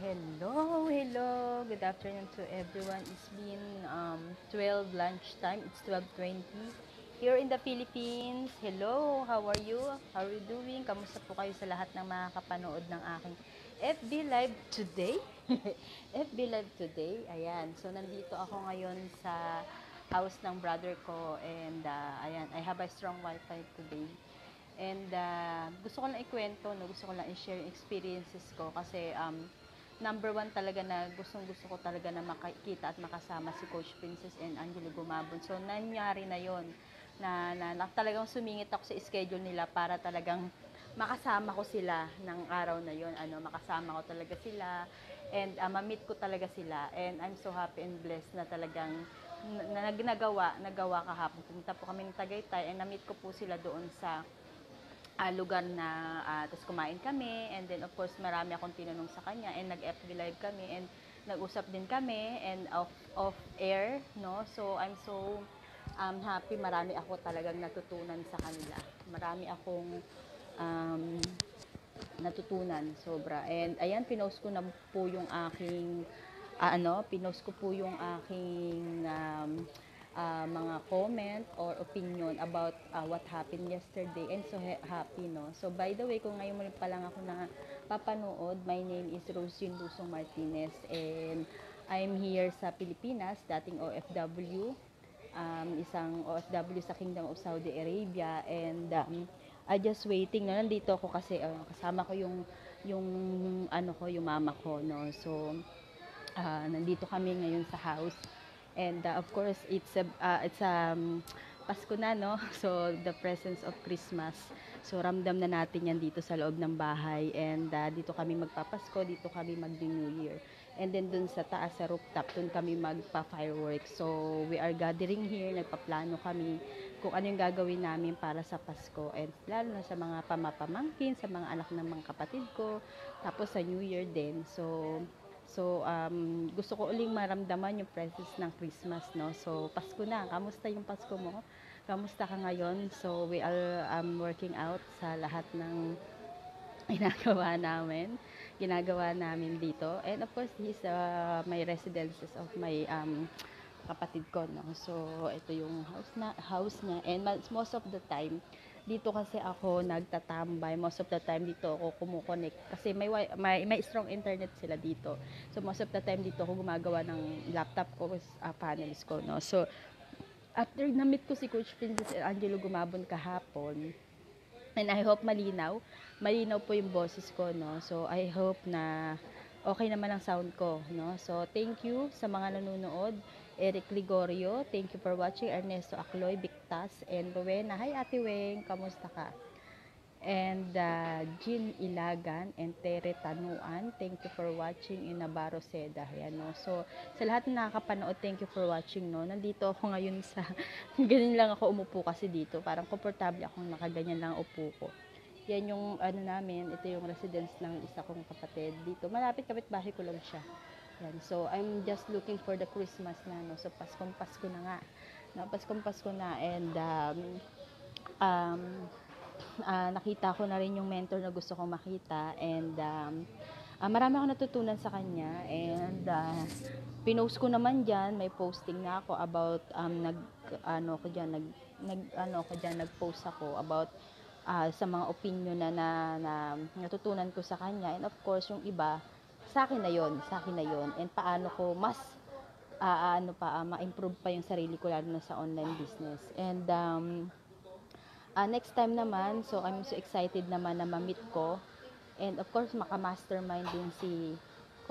Hello, hello. Good afternoon to everyone. It's been um, 12 lunchtime. It's 12.20 here in the Philippines. Hello, how are you? How are you doing? Kamusta po kayo sa lahat ng mga kapanood ng aking FB Live today? FB Live today. Ayan. So, nandito ako ngayon sa house ng brother ko and uh, ayan, I have a strong wifi today. And uh, gusto ko lang ikwento, no? gusto ko lang i-share experiences ko kasi um, number one talaga na gustong gusto ko talaga na makikita at makasama si Coach Princess and Angelo Gumabon. So, nangyari na yon na, na, na talagang sumingit ako sa schedule nila para talagang makasama ko sila ng araw na yon ano makasama ko talaga sila and uh, ma-meet ko talaga sila. And I'm so happy and blessed na talagang na, na nagawa nagawa kahapon. Pumunta po kami ng Tagaytay and na-meet ko po sila doon sa uh, lugar na uh, tapos kumain kami and then of course marami akong tinanong sa kanya and nag-FB live kami and nag-usap din kami and off off air no? So I'm so um, happy marami ako talagang natutunan sa kanila. Marami akong um, natutunan sobra. And ayan pinost ko na po yung aking uh, ano pinost ko po yung aking um, uh, mga comment or opinion about uh, what happened yesterday and so ha- happy no? So by the way kung ngayon mo pa lang ako na papanood my name is Rosin Lusong Martinez and I'm here sa Pilipinas dating OFW um, isang OFW sa Kingdom of Saudi Arabia and um, I just waiting no? Nandito ako kasi uh, kasama ko yung yung ano ko yung mama ko no? So uh, nandito kami ngayon sa house and uh, of course it's a uh, it's um Pasko na no? So the presence of Christmas. So ramdam na natin yan dito sa loob ng bahay. And uh, dito kami magpapasko dito kami mag New Year. And then dun sa taas sa rooftop dun kami magpa fireworks so we are gathering here nagpaplano kami kung ano yung gagawin namin para sa Pasko. And lalo na sa mga pamapamangkin sa mga anak ng mga kapatid ko. Tapos sa New Year din. So So, um, gusto ko uling maramdaman yung presence ng Christmas, no? So, Pasko na. Kamusta yung Pasko mo? Kamusta ka ngayon? So, we are um, working out sa lahat ng ginagawa namin. Ginagawa namin dito. And of course, is uh, my residences of my um, kapatid ko, no? So, ito yung house, na, house niya. And most of the time, dito kasi ako nagtatambay. Most of the time dito ako kumukonek. Kasi may, may may strong internet sila dito. So most of the time dito ako gumagawa ng laptop ko uh, panels ko no? So after na-meet ko si Coach Princess Angelo Gumabon kahapon. And I hope malinaw. Malinaw po yung boses ko no? So I hope na okay naman ang sound ko no? So thank you sa mga nanonood Eric Ligorio. Thank you for watching. Ernesto Acloy, Bictas, and Rowena. Hi, Ate Weng. Kamusta ka? And uh, Jean Ilagan and Tere Tanuan. Thank you for watching in Navarro Seda. Yan, no? So, sa lahat na nakakapanood, thank you for watching. No? Nandito ako ngayon sa... ganyan lang ako umupo kasi dito. Parang komportable akong nakaganyan lang upo ko. Yan yung ano namin, ito yung residence ng isa kong kapatid dito. Malapit kapit bahay ko lang siya. Yan. So, I'm just looking for the Christmas na, no? So, Paskong Pasko na nga. No? Paskong Pasko na. And, um, um, uh, nakita ko na rin yung mentor na gusto kong makita. And, um, uh, marami akong natutunan sa kanya. And, uh, pinost ko naman dyan, may posting na ako about, um, nag, ano ko dyan, nag, nag, ano ko dyan, nag-post ako about, uh, sa mga opinion na, na, na natutunan ko sa kanya. And, of course, yung iba, sa akin na yon sa akin na yon and paano ko mas uh, ano pa uh, ma-improve pa yung sarili ko lalo na sa online business. And um, uh, next time naman so I'm so excited naman na ma-meet ko. And of course maka-mastermind din si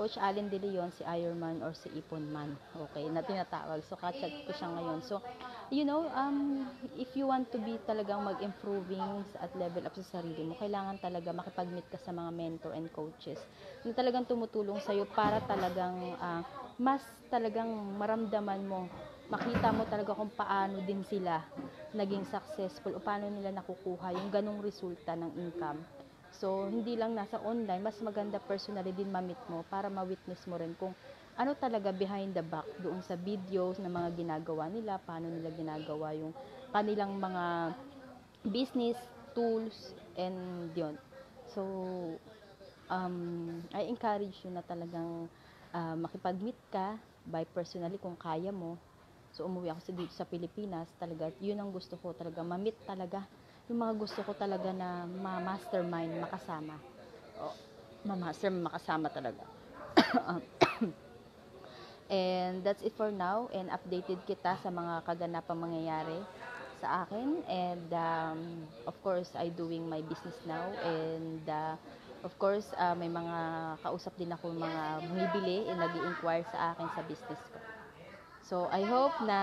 Coach Allen De Leon, si Ironman or si Iponman. Okay, na tinatawag. So, kachat ko siya ngayon. So, you know, um, if you want to be talagang mag-improving at level up sa sarili mo, kailangan talaga makipag-meet ka sa mga mentor and coaches na talagang tumutulong sa'yo para talagang uh, mas talagang maramdaman mo, makita mo talaga kung paano din sila naging successful o paano nila nakukuha yung ganong resulta ng income So, hindi lang nasa online, mas maganda personally din ma-meet mo para ma-witness mo rin kung ano talaga behind the back doon sa videos na mga ginagawa nila, paano nila ginagawa yung kanilang mga business tools and yon. So, um, I encourage you na talagang ah, makipag-meet ka by personally kung kaya mo. So, umuwi ako sa, dito sa Pilipinas, talaga, yun ang gusto ko talaga, ma-meet talaga. Yung mga gusto ko talaga na ma-mastermind, makasama. O, ma-mastermind, makasama talaga. And that's it for now. And updated kita sa mga kaganapang mangyayari sa akin. And um, of course, I doing my business now. And uh, of course, uh, may mga kausap din ako mga bumibili and nag inquire sa akin sa business ko. So, I hope na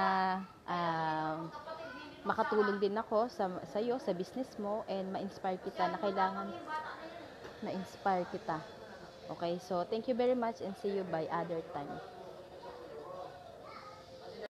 um, makatulong din ako sa, sa iyo, sa business mo, and ma-inspire kita na kailangan ma-inspire kita. Okay, so thank you very much and see you by other time.